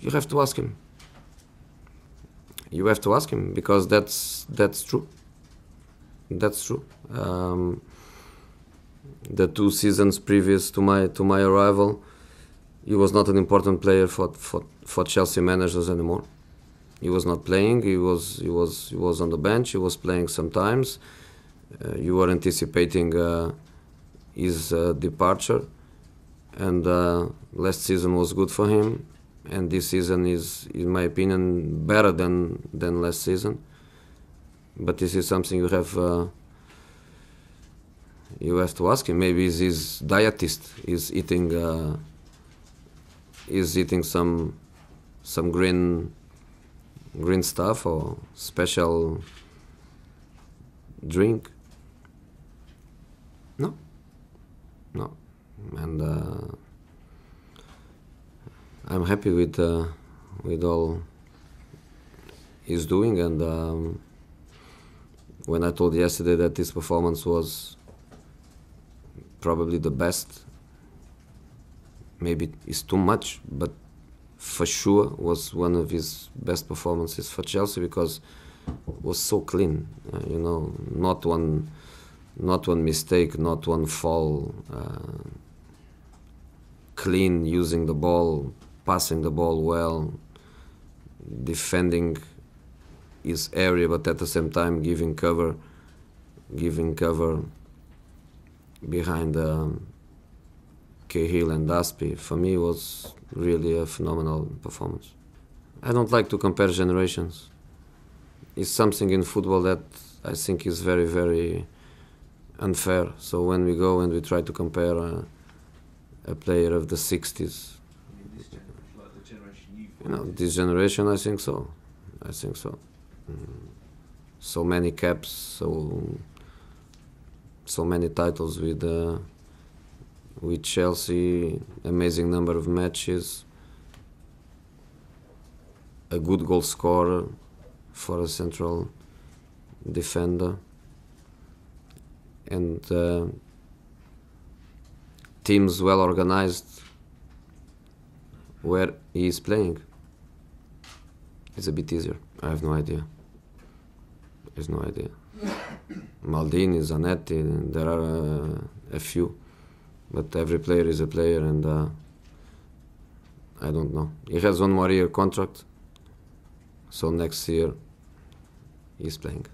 you have to ask him. You have to ask him because that's that's true. That's true. Um, the two seasons previous to my to my arrival, he was not an important player for for, for Chelsea managers anymore. He was not playing. He was he was he was on the bench. He was playing sometimes. Uh, you were anticipating uh, his uh, departure, and uh, last season was good for him, and this season is, in my opinion, better than than last season. But this is something you have uh, you have to ask him. Maybe he's his dietist. He's eating uh, he's eating some some green green stuff or special drink. No, no, and uh, I'm happy with uh, with all he's doing. And um, when I told yesterday that this performance was probably the best, maybe it's too much, but for sure was one of his best performances for Chelsea because it was so clean. Uh, you know, not one, not one mistake, not one fall. Uh, clean, using the ball, passing the ball well, defending his area, but at the same time giving cover, giving cover behind um, Cahill and Azpi. For me, was really a phenomenal performance. I don't like to compare generations. It's something in football that I think is very, very unfair. So when we go and we try to compare a, a player of the 60s, you know, this generation, I think so. I think so. Mm. So many caps, so so many titles with uh, with Chelsea, amazing number of matches, a good goal scorer for a central defender, and uh, teams well organized where he is playing. It's a bit easier. I have no idea. There's no idea. Maldini, Zanetti, there are uh, a few but every player is a player, and uh, I don't know. He has one more year contract, so next year he's playing.